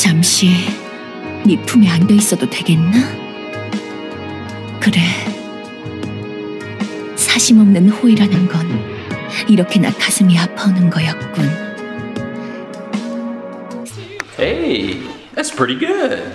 잠시 네 품에 안겨 있어도 되겠나? 그래. 사심 없는 호의라는 건 이렇게나 가슴이 아파오는 거였군. Hey, that's pretty good.